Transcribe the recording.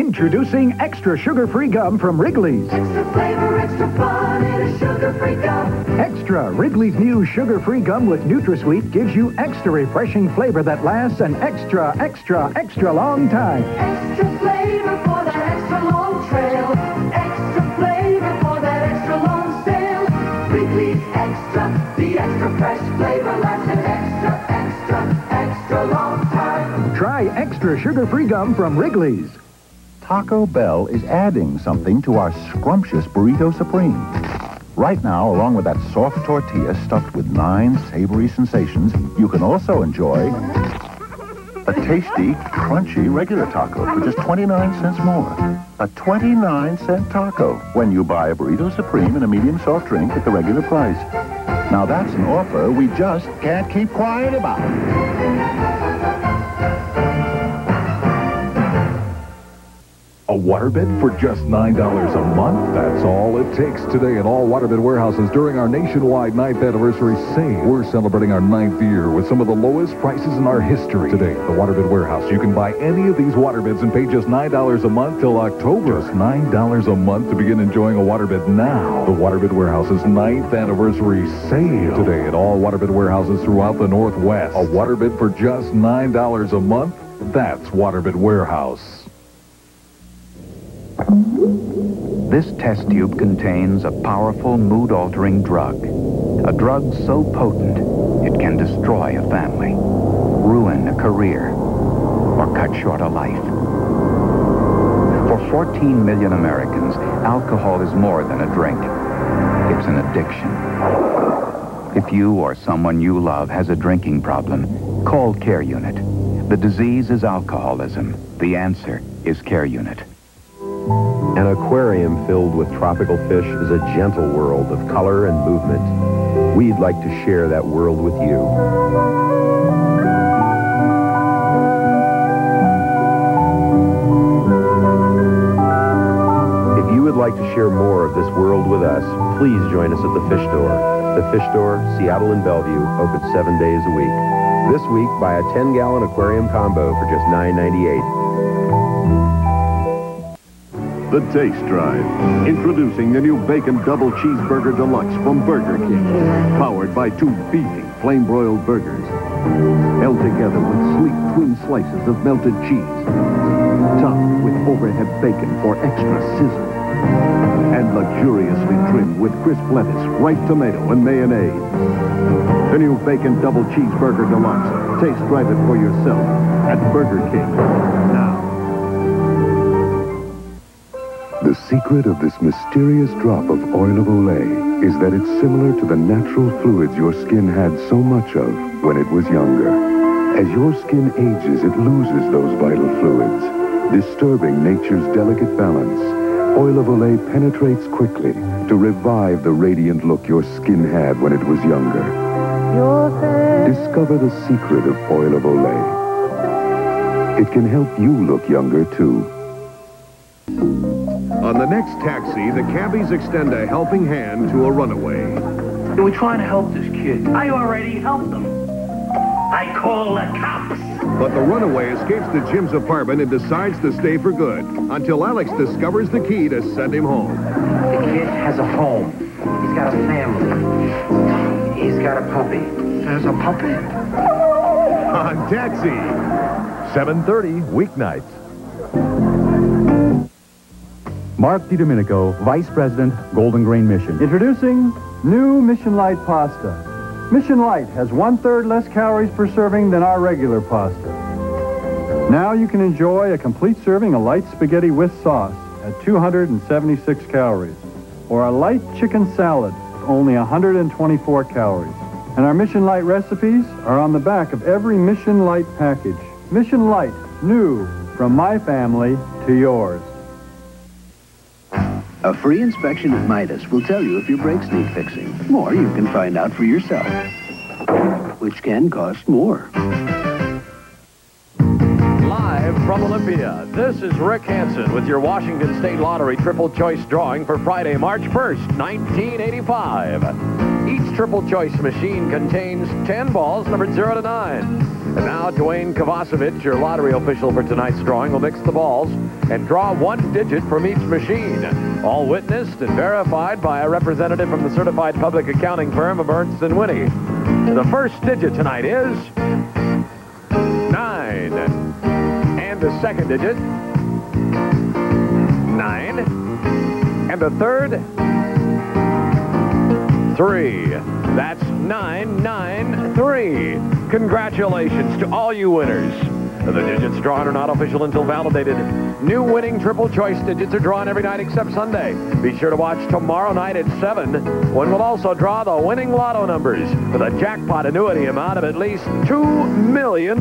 Introducing extra sugar-free gum from Wrigley's. Extra flavor, extra fun in a sugar-free gum. Extra Wrigley's new sugar-free gum with NutraSweet gives you extra refreshing flavor that lasts an extra, extra, extra long time. Extra flavor for that extra long trail. Extra flavor for that extra long sail. Wrigley's Extra, the extra fresh flavor lasts an extra, extra, extra long time. Try extra sugar-free gum from Wrigley's. Taco Bell is adding something to our scrumptious Burrito Supreme. Right now, along with that soft tortilla stuffed with nine savory sensations, you can also enjoy a tasty, crunchy regular taco for just 29 cents more. A 29 cent taco when you buy a Burrito Supreme and a medium soft drink at the regular price. Now that's an offer we just can't keep quiet about. A waterbed for just $9 a month? That's all it takes today at all waterbed warehouses during our nationwide 9th anniversary sale. We're celebrating our ninth year with some of the lowest prices in our history. Today, the Waterbed Warehouse, you can buy any of these waterbeds and pay just $9 a month till October. Just $9 a month to begin enjoying a waterbed now. The Waterbed Warehouse's 9th anniversary sale. Today at all waterbed warehouses throughout the Northwest. A waterbed for just $9 a month? That's Waterbed Warehouse. This test tube contains a powerful mood-altering drug. A drug so potent, it can destroy a family, ruin a career, or cut short a life. For 14 million Americans, alcohol is more than a drink. It's an addiction. If you or someone you love has a drinking problem, call CareUnit. The disease is alcoholism. The answer is CareUnit. An aquarium filled with tropical fish is a gentle world of color and movement. We'd like to share that world with you. If you would like to share more of this world with us, please join us at the Fish Store. The Fish Store, Seattle and Bellevue, open seven days a week. This week, buy a 10-gallon aquarium combo for just $9.98. The Taste Drive. Introducing the new Bacon Double Cheeseburger Deluxe from Burger King. Powered by two beefy flame-broiled burgers. Held together with sleek twin slices of melted cheese. Topped with overhead bacon for extra sizzle. And luxuriously trimmed with crisp lettuce, ripe tomato, and mayonnaise. The new Bacon Double Cheeseburger Deluxe. Taste drive it for yourself at Burger King. The secret of this mysterious drop of oil of Olay is that it's similar to the natural fluids your skin had so much of when it was younger. As your skin ages, it loses those vital fluids, disturbing nature's delicate balance. Oil of Olay penetrates quickly to revive the radiant look your skin had when it was younger. Discover the secret of Oil of Olay. It can help you look younger, too. On the next taxi, the cabbies extend a helping hand to a runaway. We're trying to help this kid. I already helped him. I call the cops. But the runaway escapes to Jim's apartment and decides to stay for good until Alex discovers the key to send him home. The kid has a home. He's got a family. He's got a puppy. There's a puppy? On Taxi. 7.30 weeknights. Mark DiDomenico, Vice President, Golden Grain Mission. Introducing new Mission Lite pasta. Mission Lite has one-third less calories per serving than our regular pasta. Now you can enjoy a complete serving of light spaghetti with sauce at 276 calories, or a light chicken salad with only 124 calories. And our Mission Lite recipes are on the back of every Mission Lite package. Mission Lite, new from my family to yours. A free inspection at Midas will tell you if your brakes need fixing, or you can find out for yourself, which can cost more. Live from Olympia, this is Rick Hansen with your Washington State Lottery Triple Choice drawing for Friday, March 1st, 1985. Each Triple Choice machine contains 10 balls numbered 0 to 9. And now Dwayne Kovacevic, your lottery official for tonight's drawing, will mix the balls and draw one digit from each machine. All witnessed and verified by a representative from the certified public accounting firm of Ernst & Whinney. The first digit tonight is 9. And the second digit, 9. And the third, 3. That's 993. Congratulations to all you winners. The digits drawn are not official until validated. New winning triple choice digits are drawn every night except Sunday. Be sure to watch tomorrow night at 7 when we'll also draw the winning lotto numbers with a jackpot annuity amount of at least $2 million.